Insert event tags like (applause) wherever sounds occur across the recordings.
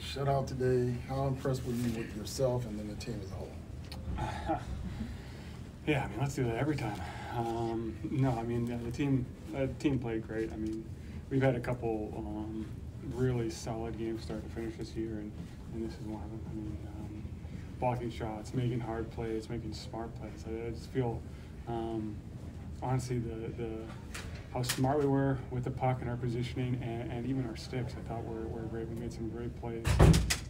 shutout today. How impressed were you with yourself and then the team as a whole? (laughs) yeah, I mean, let's do that every time. Um, no, I mean, the team the team played great. I mean, we've had a couple um, really solid games start to finish this year, and, and this is one of them. I mean, um, blocking shots, making hard plays, making smart plays. I, I just feel, um, honestly, the the how smart we were with the puck and our positioning and, and even our sticks. I thought were, were great. We made some great plays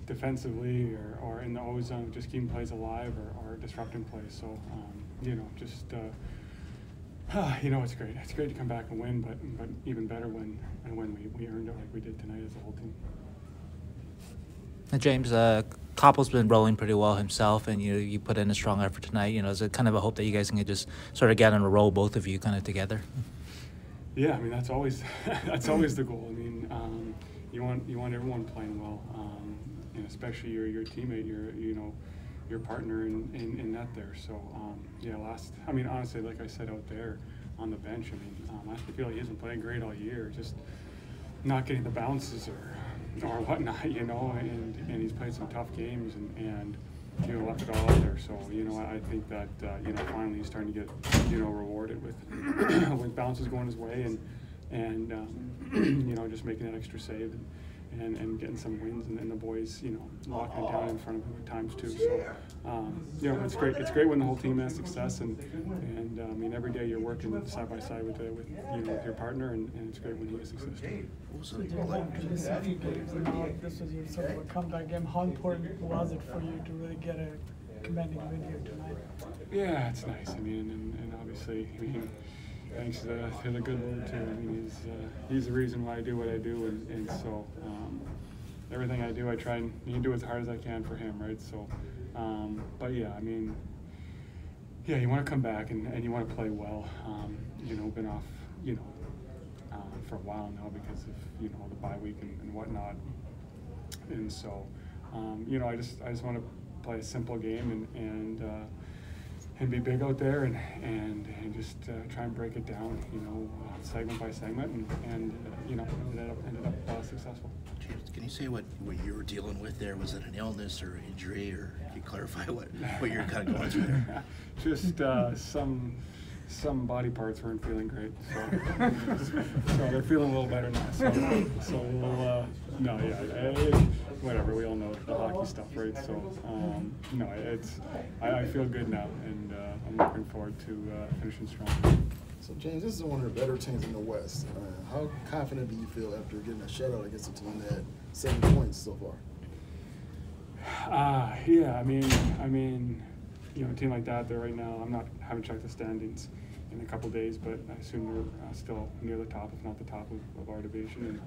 defensively or, or in the O zone, just keeping plays alive or, or disrupting plays. So, um, you know, just, uh, (sighs) you know, it's great. It's great to come back and win, but, but even better when, and when we, we earned it like we did tonight as a whole team. James, uh, Kappel's been rolling pretty well himself, and you you put in a strong effort tonight. You know, is it kind of a hope that you guys can just sort of get on a roll, both of you, kind of together? Yeah, I mean that's always (laughs) that's always the goal. I mean, um, you want you want everyone playing well, um, and especially your your teammate, your you know your partner in, in, in that there. So um, yeah, last I mean honestly, like I said out there on the bench, I mean um, I feel like he hasn't played great all year, just not getting the bounces or or whatnot, (laughs) you know, and and he's played some tough games and and you know, left it all out there. So, you know, I think that, uh, you know, finally he's starting to get, you know, rewarded with (clears throat) with bounces going his way and, and um, (clears throat) you know, just making that extra save and, and, and getting some wins and then the boys, you know, locking it down in front of him at times too. So, um, you know, it's great. It's great when the whole team has success and, and uh, I mean, every day you're working side by side with, uh, with you know, with your partner and, and it's great when he has success too. So this was your sort of a comeback game. How important was it for you to really get a commanding win here tonight? Yeah, it's nice. I mean, and, and obviously, I mean, thanks to to the good Lord too. I mean, he's uh, he's the reason why I do what I do, and, and so um, everything I do, I try and do as hard as I can for him, right? So, um, but yeah, I mean, yeah, you want to come back and, and you want to play well. Um, you know, been off, you know, uh, for a while now because of you know the bye week and, and whatnot, and so um, you know, I just I just want to play a simple game and and uh, and be big out there and and, and just uh, try and break it down, you know, uh, segment by segment, and, and uh, you know, ended up ended up uh, successful. James, can you say what, what you were dealing with there? Was it an illness or injury, or can you clarify what, what you're kind of going through there? (laughs) just uh, some some body parts weren't feeling great, so, (laughs) so they're feeling a little better now. So, so we'll, uh, no, yeah, it, whatever. We all know the hockey stuff, right? So, um, no, it's I, I, feel good now, and uh, I'm looking forward to uh, finishing strong. So, James, this is one of the better teams in the West. Uh, how confident do you feel after getting a shutout against a team that had seven points so far? Uh, yeah, I mean, I mean, you know, a team like that, there right now, I'm not haven't checked the standings in a couple days, but I assume they're uh, still near the top, if not the top of, of our division.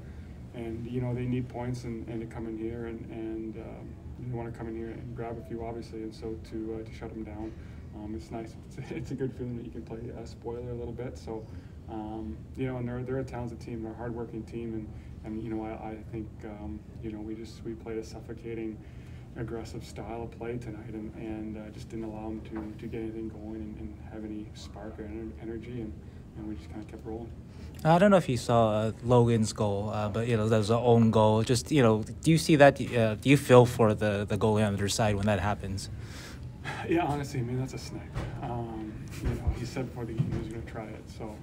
And, and you know, they need points and, and to come in here and, and um, you want to come in here and grab a few, obviously, and so to uh, to shut them down. Um, it's nice. It's a, (laughs) it's a, good feeling that you can play a spoiler a little bit. So, um, you know, and they're they're a talented team, they're a hardworking team, and and you know, I, I think um, you know we just we played a suffocating aggressive style of play tonight and, and uh, just didn't allow them to, to get anything going and, and have any spark or energy and, and we just kind of kept rolling. I don't know if you saw uh, Logan's goal, uh, but you know that was an own goal. Just you know, do you see that? Uh, do you feel for the the goalie on the other side when that happens? Yeah, honestly, I mean that's a snake. Um, you know, he said before the game he was going to try it, so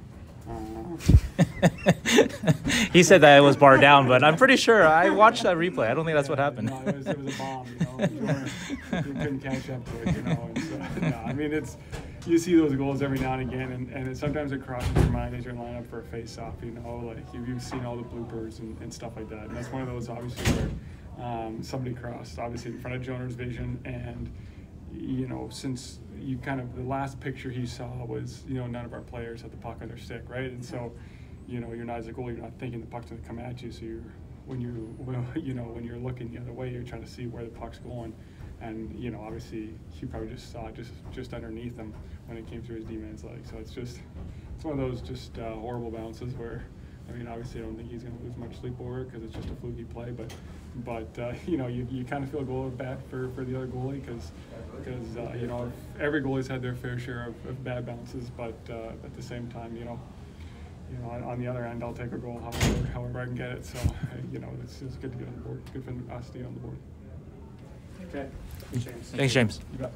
(laughs) he said that it was bar down, but I'm pretty sure I watched that replay. I don't think that's what happened. No, it was, it was a bomb. You know, you, couldn't catch up to it. You know, so, (laughs) no, I mean it's you see those goals every now and again, and, and it, sometimes it crosses your mind as you're lining up for a face-off. You know, like you, have seen all the bloopers and, and stuff like that, and that's one of those obviously where um, somebody crossed obviously in front of Joner's vision and you know, since you kind of the last picture he saw was, you know, none of our players had the puck on their stick, right? And so, you know, you're not as a goalie, you're not thinking the puck's going to come at you. So you're when you (laughs) you know when you're looking the other way, you're trying to see where the puck's going. And you know, obviously, he probably just saw it just just underneath him when it came through his D-man's leg. So it's just it's one of those just uh, horrible bounces where I mean, obviously, I don't think he's going to lose much sleep over it because it's just a fluky play. But, but uh, (laughs) you know, you, you kind of feel a little bad for, for the other goalie because because uh, you know every goalie's had their fair share of, of bad bounces. But uh, at the same time, you know, you know, on, on the other end, I'll take a goal however, however I can get it. So, (laughs) you know, it's, it's good to get on the board. Good for us to get on the board. Okay. James. Thanks, James. You bet.